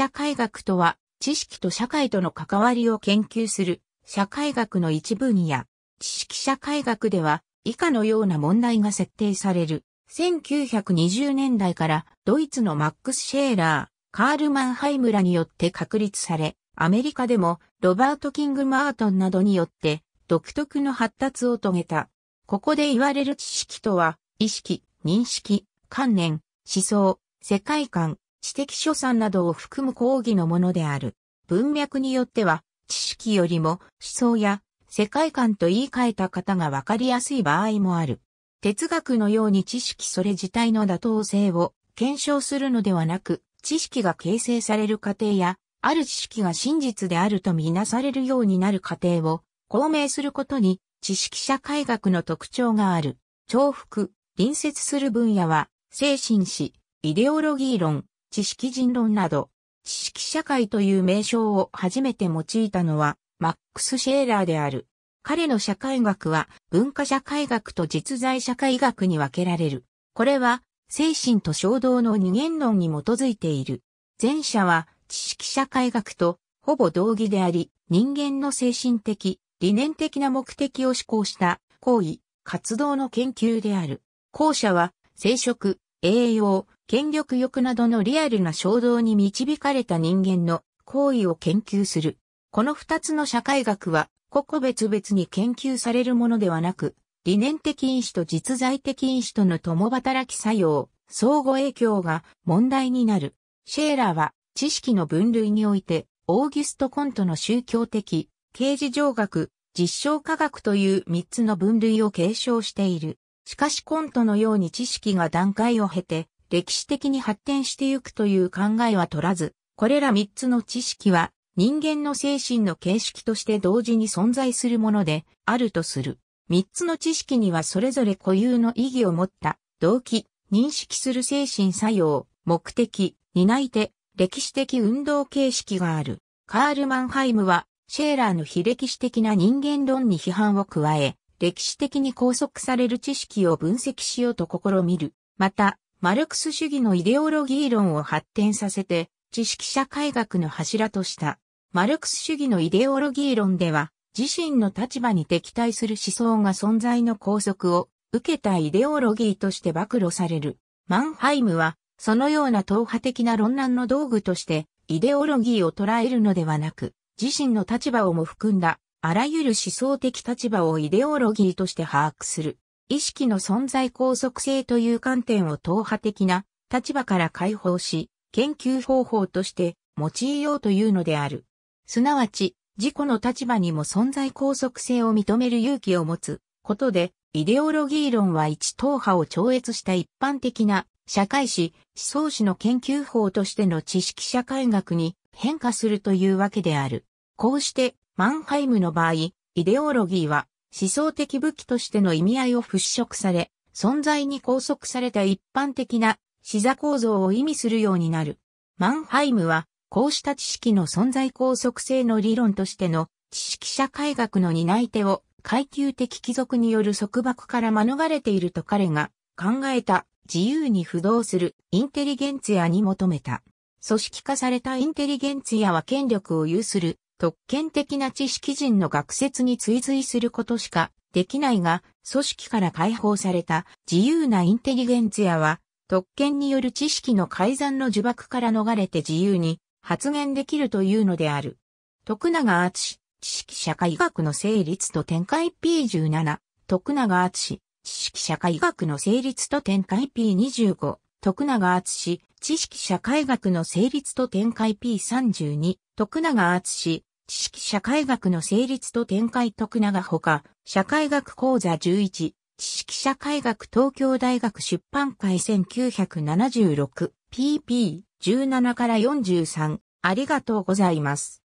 社会学とは、知識と社会との関わりを研究する社会学の一分野。知識社会学では、以下のような問題が設定される。1920年代からドイツのマックス・シェーラー、カール・マンハイムらによって確立され、アメリカでもロバート・キング・マートンなどによって独特の発達を遂げた。ここで言われる知識とは、意識、認識、観念、思想、世界観、知的所産などを含む講義のものである。文脈によっては、知識よりも思想や世界観と言い換えた方がわかりやすい場合もある。哲学のように知識それ自体の妥当性を検証するのではなく、知識が形成される過程や、ある知識が真実であるとみなされるようになる過程を公明することに知識社会学の特徴がある。重複、隣接する分野は、精神史、イデオロギー論、知識人論など、知識社会という名称を初めて用いたのは、マックス・シェーラーである。彼の社会学は文化社会学と実在社会学に分けられる。これは精神と衝動の二元論に基づいている。前者は知識社会学とほぼ同義であり、人間の精神的、理念的な目的を思考した行為、活動の研究である。後者は生殖、栄養、権力欲などのリアルな衝動に導かれた人間の行為を研究する。この二つの社会学は個々別々に研究されるものではなく、理念的因子と実在的因子との共働き作用、相互影響が問題になる。シェーラーは知識の分類において、オーギュスト・コントの宗教的、刑事上学、実証科学という三つの分類を継承している。しかしコントのように知識が段階を経て、歴史的に発展してゆくという考えは取らず、これら三つの知識は人間の精神の形式として同時に存在するものであるとする。三つの知識にはそれぞれ固有の意義を持った動機、認識する精神作用、目的、担い手、歴史的運動形式がある。カール・マンハイムはシェーラーの非歴史的な人間論に批判を加え、歴史的に拘束される知識を分析しようと試みる。また、マルクス主義のイデオロギー論を発展させて、知識社会学の柱とした。マルクス主義のイデオロギー論では、自身の立場に敵対する思想が存在の拘束を受けたイデオロギーとして暴露される。マンハイムは、そのような党派的な論難の道具として、イデオロギーを捉えるのではなく、自身の立場をも含んだ、あらゆる思想的立場をイデオロギーとして把握する。意識の存在拘束性という観点を党派的な立場から解放し、研究方法として用いようというのである。すなわち、自己の立場にも存在拘束性を認める勇気を持つことで、イデオロギー論は一党派を超越した一般的な社会史、思想史の研究法としての知識社会学に変化するというわけである。こうして、マンハイムの場合、イデオロギーは思想的武器としての意味合いを払拭され、存在に拘束された一般的な視座構造を意味するようになる。マンハイムはこうした知識の存在拘束性の理論としての知識社会学の担い手を階級的貴族による束縛から免れていると彼が考えた自由に不動するインテリゲンツィアに求めた。組織化されたインテリゲンツィアは権力を有する特権的な知識人の学説に追随することしかできないが、組織から解放された自由なインテリゲンツィアは特権による知識の改ざんの呪縛から逃れて自由に発言できるというのである。徳永敦知識社会学の成立と展開。P17、徳永敦知識社会学の成立と展開 P25、徳永敦知識社会学の成立と展開 P32、徳永敦知識社会学の成立と展開徳永ほか、社会学講座11、知識社会学東京大学出版会1976、pp17 から43ありがとうございます。